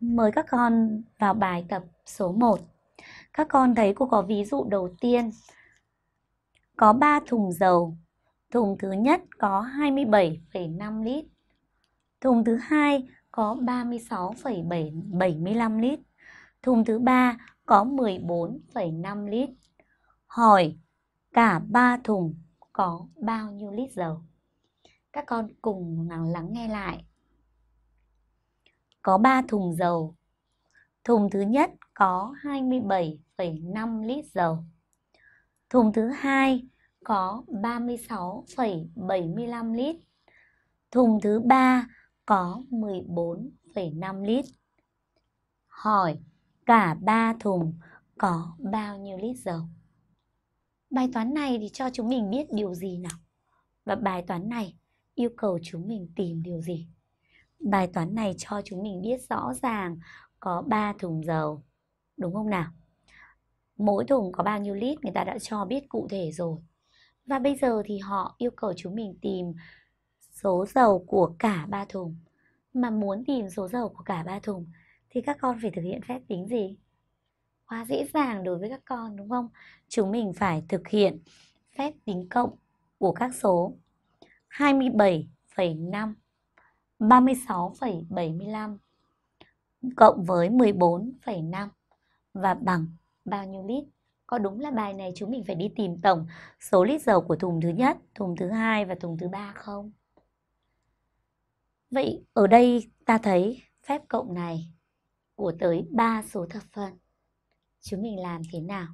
Mời các con vào bài tập số 1. Các con thấy cô có ví dụ đầu tiên. Có 3 thùng dầu. Thùng thứ nhất có 27,5 lít. Thùng thứ hai có 36,75 lít. Thùng thứ ba có 14,5 lít. Hỏi cả 3 thùng có bao nhiêu lít dầu? Các con cùng lắng nghe lại có 3 thùng dầu. Thùng thứ nhất có 27,5 lít dầu. Thùng thứ hai có 36,75 lít. Thùng thứ ba có 14,5 lít. Hỏi cả ba thùng có bao nhiêu lít dầu? Bài toán này thì cho chúng mình biết điều gì nào? Và bài toán này yêu cầu chúng mình tìm điều gì? Bài toán này cho chúng mình biết rõ ràng có 3 thùng dầu. Đúng không nào? Mỗi thùng có bao nhiêu lít người ta đã cho biết cụ thể rồi. Và bây giờ thì họ yêu cầu chúng mình tìm số dầu của cả ba thùng. Mà muốn tìm số dầu của cả ba thùng thì các con phải thực hiện phép tính gì? Quá dễ dàng đối với các con đúng không? Chúng mình phải thực hiện phép tính cộng của các số 27,5 36,75 cộng với 14,5 và bằng bao nhiêu lít? Có đúng là bài này chúng mình phải đi tìm tổng số lít dầu của thùng thứ nhất, thùng thứ hai và thùng thứ ba không? Vậy ở đây ta thấy phép cộng này của tới 3 số thập phân. Chúng mình làm thế nào?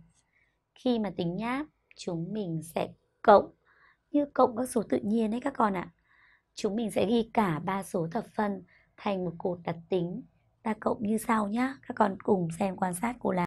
Khi mà tính nháp, chúng mình sẽ cộng như cộng các số tự nhiên đấy các con ạ. À chúng mình sẽ ghi cả ba số thập phân thành một cột đặt tính. Ta cộng như sau nhé các con cùng xem quan sát cô làm